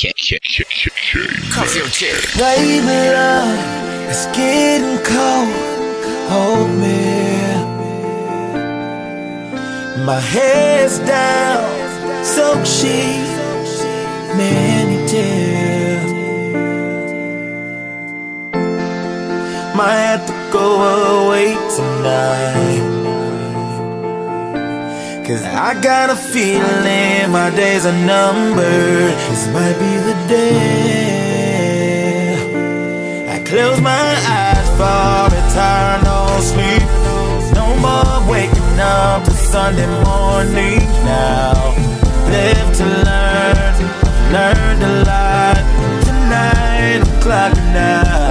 Cuff your chair. Baby, love, it's getting cold. Hold me. My head's down, soak sheets, many tears. Might have to go away tonight. Cause I got a feeling my days are numbered. This might be the day. I close my eyes for eternal sleep. No more waking up to Sunday morning now. Live to learn, learn a lot. Tonight I'm.